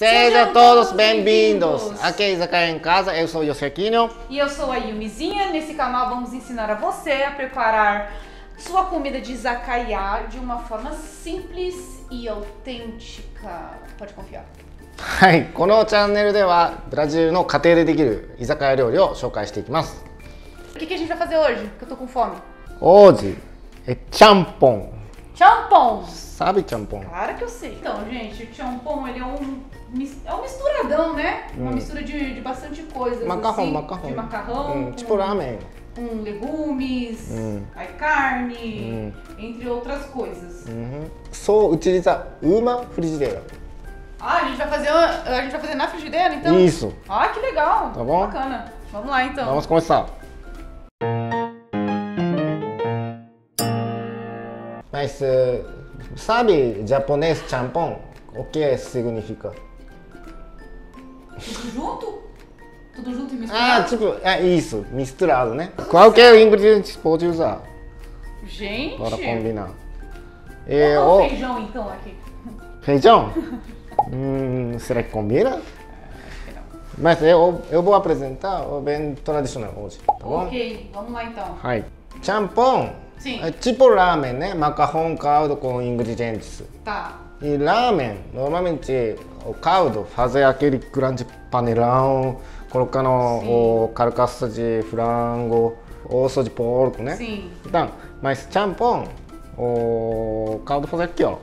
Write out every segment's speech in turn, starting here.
Sejam todos bem-vindos! Aqui é Izakaya em Casa, eu sou o Yosequinho. E eu sou a Yumizinha. Nesse canal vamos ensinar a você a preparar sua comida de izakaya de uma forma simples e autêntica. Pode confiar. はい、このチャンネルではブラジルの家庭でできる居酒屋料理を紹介していきます。 O que, que a gente vai fazer hoje? Que eu tô com fome. 王子、えチャンポン。 Champon. Sabe champon? Claro que eu sei. Então, gente, o champon ele é um, é um misturadão, né? Hum. Uma mistura de, de bastante coisa. Macarrão, assim, macarrão. De macarrão. Hum, tipo ramen. Com legumes, hum. aí carne, hum. entre outras coisas. Uhum. Só utiliza uma frigideira. Ah, a gente vai fazer, a gente vai fazer na frigideira, então? Isso. Ah, que legal. Tá bom? Bacana. Vamos lá, então. Vamos começar. Mas eh, sabe japonês champon? O que significa? Tudo junto? Tudo junto e Ah, misturado? tipo, é isso, misturado, né? Qualquer ingrediente pode usar Gente. para combinar. E dar o feijão, então, aqui. feijão? Hum, será que combina? Mas eu, eu vou apresentar o bem tradicional hoje, tá bom? Ok, vamos lá, então. はい。Sim. É tipo ramen, né? Macarrão, caldo com ingredientes. Tá. E ramen, normalmente o caldo, fazer aquele grande panelão, colocando Sim. o carcaça de frango, osso de porco, né? Sim. Então, mas champon, o caldo fazer aqui, ó.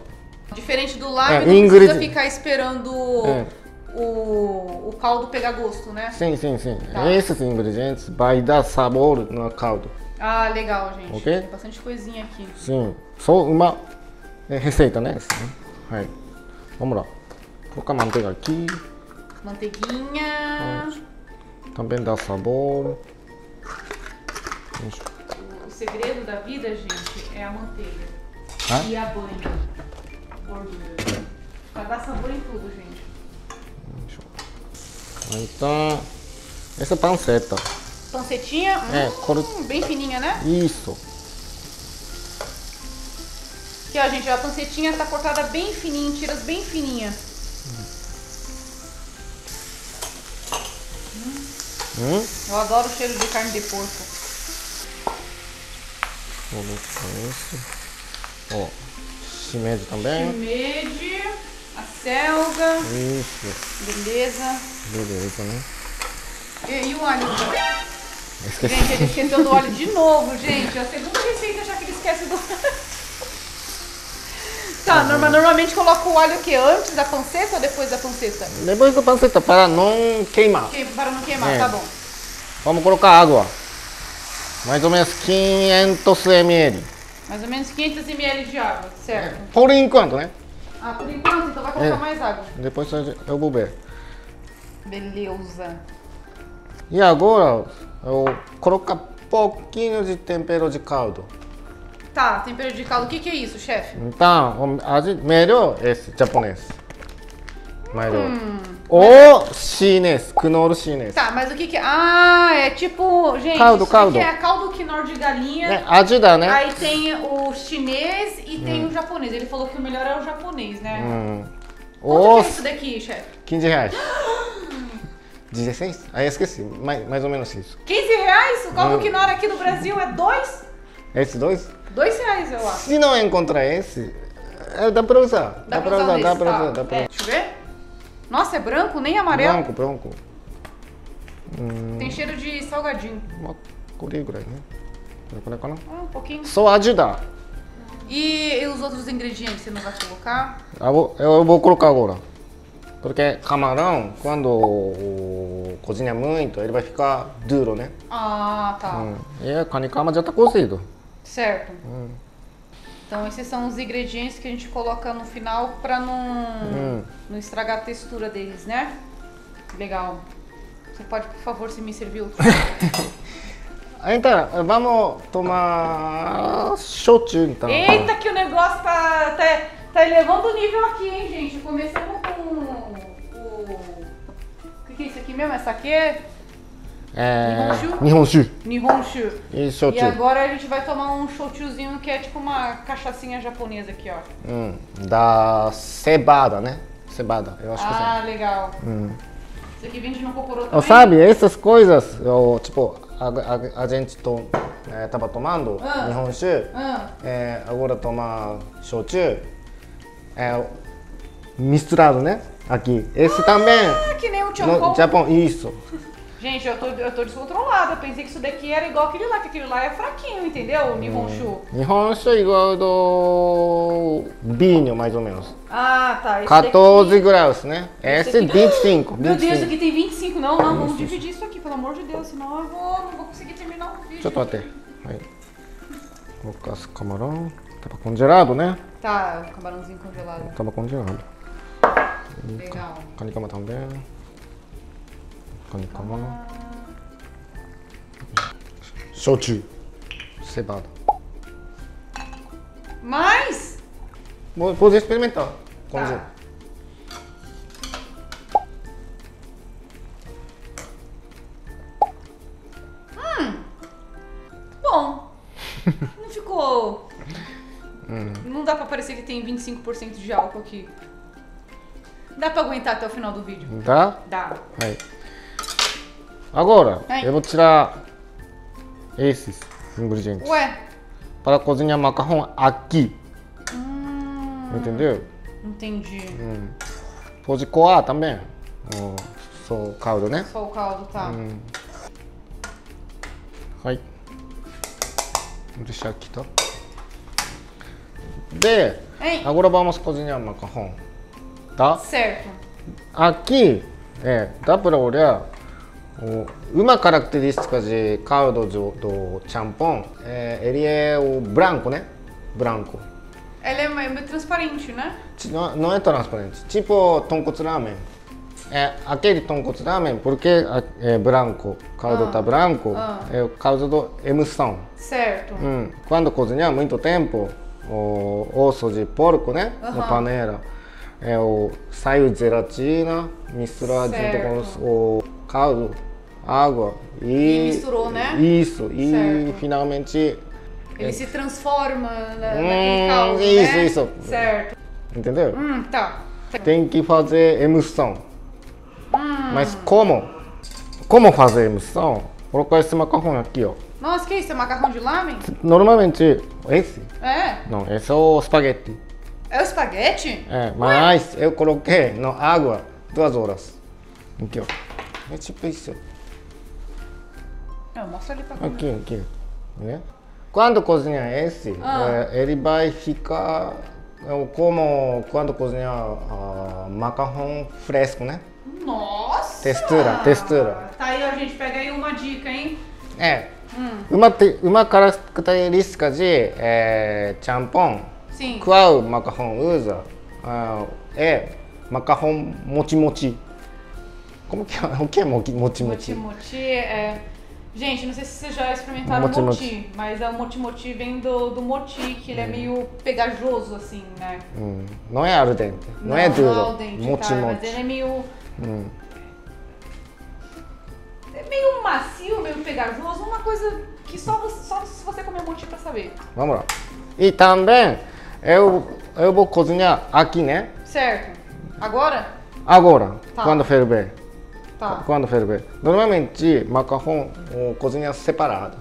Diferente do ramen, é, não precisa ficar esperando é. o, o caldo pegar gosto, né? Sim, sim, sim. Tá. Esses ingredientes vai dar sabor no caldo. Ah, legal, gente. Ok. Tem bastante coisinha aqui. Sim, só uma é, receita, né? Vamos lá. Colocar manteiga aqui, Manteiguinha. também dá sabor. O segredo da vida, gente, é a manteiga. Hã? E a banha. Gordura. Pra dar sabor em tudo, gente. Então, essa panceta. Pancetinha, É, hum, cor- bem fininha, né? Isso. Aqui, ó, gente, a pancetinha tá cortada bem fininha, tiras bem fininha. Hum? Eu adoro o cheiro de carne de porco. Colocar isso. Ó, shimeji também. Shimeji, a selga, Isso. beleza. Beleza, né? E, e o alho? Esqueci. Gente, ele esqueceu do óleo de novo, gente. É a segunda receita já que ele esquece do Tá, norma- normalmente coloca o alho o quê? Antes da panceta ou depois da panceta? Depois da panceta, para não queimar. Que- Para não queimar, É. tá bom. Vamos colocar água. Mais ou menos 500 ml. Mais ou menos 500 ml de água, certo? Por enquanto, né? Ah, por enquanto, então vai colocar É. mais água. Depois eu vou ver. Beleza. E agora eu colocar pouquinho de tempero de caldo. Tá, tempero de caldo. O que, que é isso, chefe? Então, gente- melhor esse japonês. Melhor. Hum. Ou chinês, knorr chinês. Tá, mas o que que é? Ah, é tipo, gente, Caldo, isso caldo. é caldo quinor de galinha. É, ajuda, né? Aí tem o chinês e tem o japonês. Ele falou que o melhor é o japonês, né? Hum. Quanto Ou que é isso daqui, chefe? 15 reais. 16? Aí esqueci, mais, mais ou menos isso. 15 reais? O copo Knorr aqui no Brasil é 2? É esse 2? 2 reais, eu acho. Se não encontrar esse, é, dá pra usar. Dá, dá pra, usar, usar dá pra tá. usar, dá pra é. Deixa eu ver. Nossa, é branco, nem amarelo. Branco, branco. Hum. Tem cheiro de salgadinho. Uma curigura, né? Ah, um pouquinho. Só ajudar. E, e os outros ingredientes você não vai colocar? Eu vou, eu vou colocar agora. Porque camarão, quando cozinha muito, ele vai ficar duro, né? Ah, tá. Hum. E a canicama já tá cozido. Certo. Hum. Então esses são os ingredientes que a gente coloca no final pra não, Hum. não estragar a textura deles, né? Legal. Você pode, por favor, se me servir outro? Então, vamos tomar shochu, então. Eita, que o negócio tá, tá, tá elevando o nível aqui, hein, gente? Começamos com mesmo é aqui É... Nihonshu. Nihonshu. E. E agora a gente vai tomar um shochuzinho que é tipo uma cachaçinha japonesa aqui, ó. Hum, da cebada, né? Cebada, eu acho ah, que Ah, legal. Hum. Isso aqui vende no Cocorô também? Eu sabe, essas coisas, eu, tipo, a, a, a gente to, é, tava tomando ah. Nihonshu, ah. É, agora tomar shochu, é, misturado, né? Aqui. Esse ah, também. Que nem o Chocou. Japão, isso. Gente, eu tô, eu tô descontrolada. Eu pensei que isso daqui era igual aquele lá, que aquele lá é fraquinho, entendeu? Nihonshu. É. Nihonshu é igual do Binho, mais ou menos. Ah, tá. Esse 14 daqui... graus, né? Esse, esse daqui... É 25, 25. Meu Deus, aqui tem 25. Não, não, vamos dividir isso aqui, pelo amor de Deus. Senão eu vou, não vou conseguir terminar o vídeo. Deixa eu bater. Aí. Colocar esse camarão. Tava congelado, né? Tá, o camarãozinho congelado. Tava congelado. Legal. Canicama também. Canicama. Shochu. Cebada. Mas... Vou, vou experimentar. Congela. Tá. Hum. Bom. Não ficou... Não dá pra parecer que tem 25% de álcool aqui. Dá pra aguentar até o final do vídeo. Tá? Dá. Aí. Agora, Aí. eu vou tirar esses ingredientes. Ué. Para cozinhar macarrão aqui. Hum, Entendeu? entendi. Hum. Pode coar também. O seu caldo, né? Só o caldo, tá. Hum. はい。Vou deixar aqui, tá? De, Hein? agora vamos cozinhar macarrão, tá? Certo. Aqui, é, dá para olhar o, uma característica de caldo do, do champon, é, ele é o branco, né? Branco. Ela é meio transparente, né? Não, não é transparente. Tipo tonkotsu ramen. É aquele tonkotsu ramen, porque é branco, caldo Ah. tá branco, Ah. é o caldo do emulsão. Certo. Hum, quando cozinhar muito tempo, o osso de porco, né? Na panela, é o saiu gelatina, misturado junto Certo. com os- o caldo, água e, E misturou, né? Isso e Certo. finalmente, Ele se transforma na, Hum, naquele caldo, isso, né? isso. Certo. entendeu? Hum, tá. Tem que fazer emulsão. Hum. Mas como? Como fazer emulsão? Colocar esse macarrão aqui, ó. Nossa, que isso? É macarrão de lamen? Normalmente, esse? É. Não, esse é o espaguete. É o espaguete? É, mas eu coloquei na água duas horas. Aqui, ó. É tipo isso. Não, mostra ali pra câmera. Aqui, aqui. Né? Quando cozinhar esse, Ah. é, ele vai ficar é, como quando cozinhar ah, macarrão fresco, né? Nossa! Textura, textura. Tá aí, ó, gente. Pega aí uma dica, hein? É. Hum. Uma, uma característica de é, champon, Sim. qual macarrão usa, ah, é macarrão mochi-mochi. Como que é? O que é mochi- mochi-mochi? Moti-moti é... Gente, não sei se vocês já experimentaram Moti moti, moti. mas o moti-moti vem do, do moti, que ele é meio pegajoso, assim, né? Hum, não é al dente, não, é duro. Não é o dente, cara, mas Mochi-mochi. ele é meio... Hum. É meio macio, meio pegajoso, uma coisa que só, você- só se você comer moti pra saber. Vamos lá. E também eu, eu vou cozinhar aqui, né? Certo. Agora? Agora, Tá. quando ferver. Tá. Quando ferver. Normalmente, macarrão oh, cozinha separado.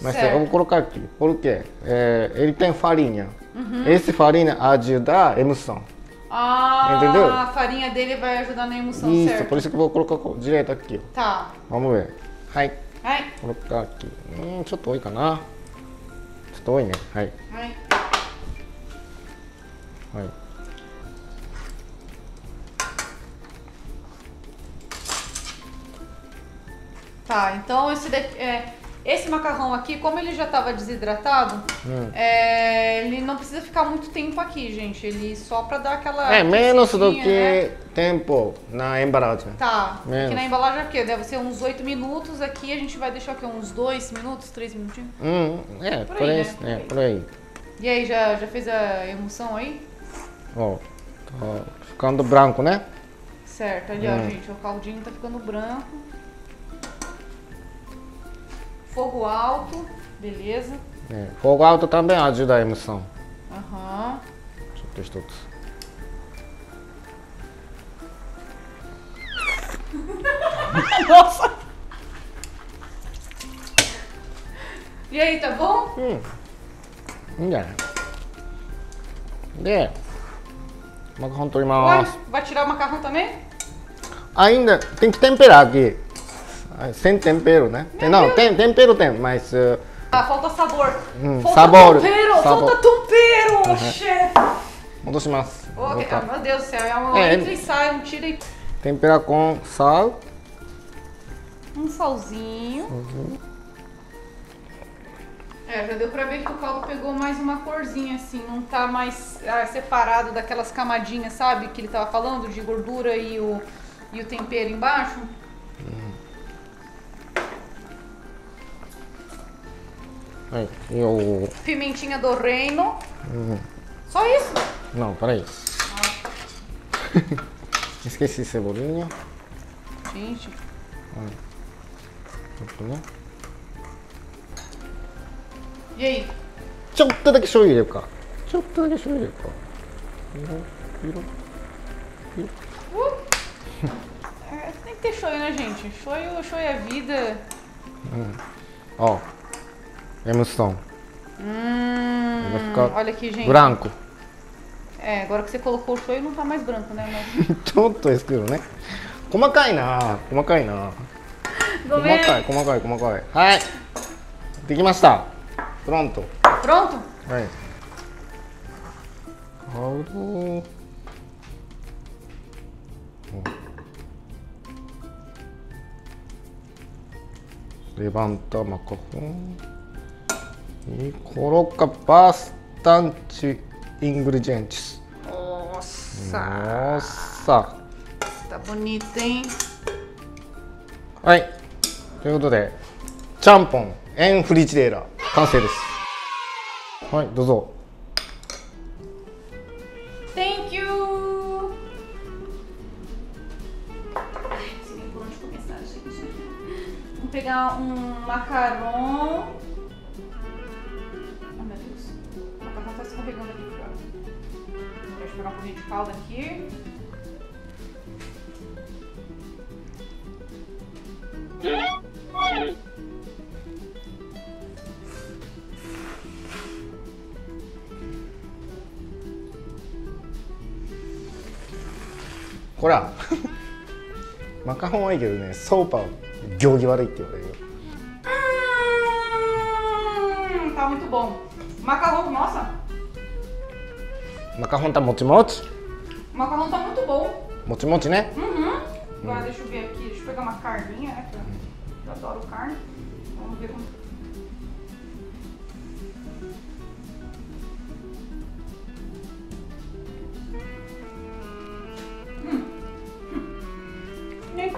Mas Certo. eu vou colocar aqui. Por quê? É, ele tem farinha. Uhum. Esse farinha ajuda a emulsão. Ah, Entendeu? a farinha dele vai ajudar na emulsão, Isso, certo? por isso que eu vou colocar co- direto aqui. ó. Tá. Vamos ver. Hai. Ai, Colocar aqui. Hum, ちょっと多いかな。ちょっと多いね。はい。 ai. はい。 Tá, então esse daqui, é, esse macarrão aqui, como ele já estava desidratado, Hum. é, ele não precisa ficar muito tempo aqui, gente. Ele só pra dar aquela. É menos do aquecidinha, né? que tempo na embalagem. Tá, Menos. aqui na embalagem aqui deve ser uns 8 minutos. Aqui a gente vai deixar aqui uns 2 minutos, 3 minutinhos. Hum, é, Por por, aí, aí, né? É, aí. por aí. E aí, já, já fez a emulsão aí? Ó, tá ficando branco, né? Certo, ali hum. ó, gente, o caldinho tá ficando branco. Fogo alto, beleza. É, fogo alto também ajuda a emoção. Aham. Uhum. Deixa eu testar tudo. Nossa! E aí, tá bom? Hum. Yeah. Yeah. Macarrão vai tirar o macarrão também? Ainda tem que temperar aqui. Ah, sem tempero, né? Meu não, Deus. tem, tempero tem, mas. Uh... Ah, falta sabor. Hum, falta sabor. Tempero, sabor. Falta tempero, uhum. chefe. Vamos okay. ah, meu Deus do céu, é uma é, entra e sai, um tira e. Temperar com sal. Um salzinho. Uhum. É, já deu pra ver que o caldo pegou mais uma corzinha, assim, não tá mais ah, separado daquelas camadinhas, sabe? Que ele tava falando, de gordura e o, e o tempero embaixo. Aí, eu Pimentinha do reino. Uhum. Só isso? não peraí esqueci cebolinha Gente, Outro, né? e aí? ちょっとだけ醤油入れるかちょっとだけ醤油入れるか色色 É, tem que ter shoyu, né, gente? Shoyu, shoyu é vida. あエムストン Hum, Vai ficar olha aqui, gente. ブランコ É, agora que você colocou o shoyu não tá mais branco, né? Mas... ちょっとですけどね細かいな細かいな Tô 細 vendo. かい細かい細かいはいできました プロント Pronto? はいハウドレバンタマカロン e coloca bastante ingredientes Nossa, nossa tá bonito, hein? はいということでちゃんぽんエンフリチレーラー完成ですはいどうぞ Thank you! Ai, não sei nem por onde começar, gente. Vamos pegar um macarrão. Oh, meu Deus. O macarrão tá escorregando aqui fora. Deixa eu pegar um pouquinho de calda aqui. ほらマカロンはいいけどねソーパー行儀悪いって言われるよ Hum, tá muito bom. Macarrão, nossa, マカロンtá もちもち o macarrão tá muito bom. もちもちね Uhum. Agora deixa eu ver aqui, deixa eu pegar uma carninha, né? que Eu eu adoro carne. Vamos ver como.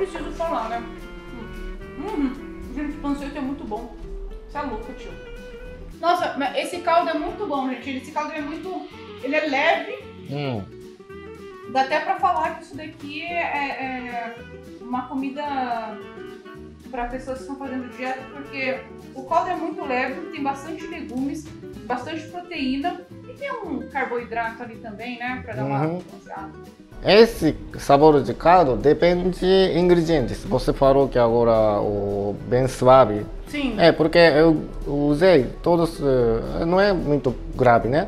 preciso falar, né? Hum. Gente, o pancete é muito bom. Você é louco, tio. Nossa, esse caldo é muito bom, gente. Esse caldo é muito. Ele é leve. うん Dá até pra falar que isso daqui é, é uma comida para pessoas que estão fazendo dieta, porque o caldo é muito leve, tem bastante legumes, bastante proteína e tem um carboidrato ali também, né? Pra dar uma Uhum. Esse sabor de caldo depende de ingredientes. Você falou que agora o bem suave. Sim. É, porque eu usei todos, eh, não é muito grave, né?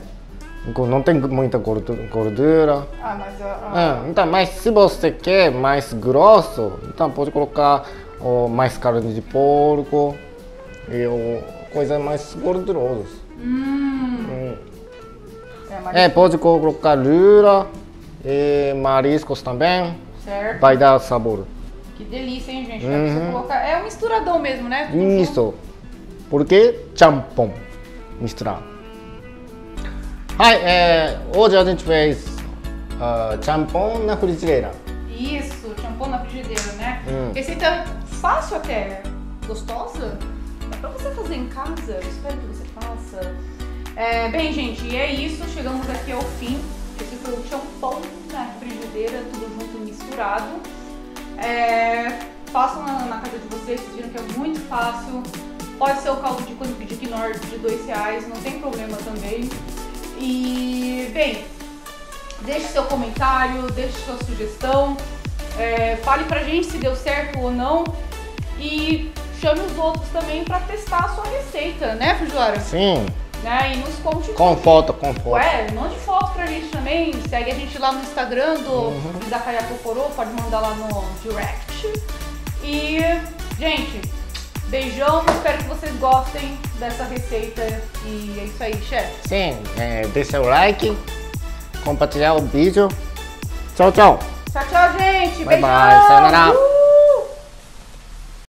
Não tem muita gordu- gordura. Ah, mas É, então, mas se você quer mais grosso, então pode colocar ó, mais carne de porco e ó, coisas mais gordurosas. Hum, Hum. É, é, pode colocar lula e mariscos também. Certo. Vai dar sabor. Que delícia, hein, gente? Uhum. Colocar... É um misturadão mesmo, né? Porque Isso. Porque champom. Misturar. Ai, é, hoje a gente fez uh, champom na frigideira. Isso, champom na frigideira, né? Hum. Receita tá fácil até, gostosa. É pra você fazer em casa, eu espero que você faça. É, bem, gente, e é isso. Chegamos aqui ao fim. Esse foi o shampoo na frigideira, tudo junto misturado. É, façam na, na casa de vocês, vocês viram que é muito fácil. Pode ser o caldo de, de quinoa de dois reais, não tem problema também. E, bem, Deixe seu comentário, deixe sua sugestão. É, fale pra gente se deu certo ou não. E chame os outros também pra testar a sua receita, né, Fujiwara? Sim, Né? E nos conte com foto, com foto. Ué, mande foto pra gente também. Segue a gente lá no Instagram do Uhum. Izakaya Kokoro, pode mandar lá no direct. E, gente, beijão. Espero que vocês gostem dessa receita. E é isso aí, chefe. Sim, é, deixa o like, compartilhar o vídeo. Tchau, tchau. Tchau, tchau, gente. Bye, beijão. bye. Sayonara. Uh!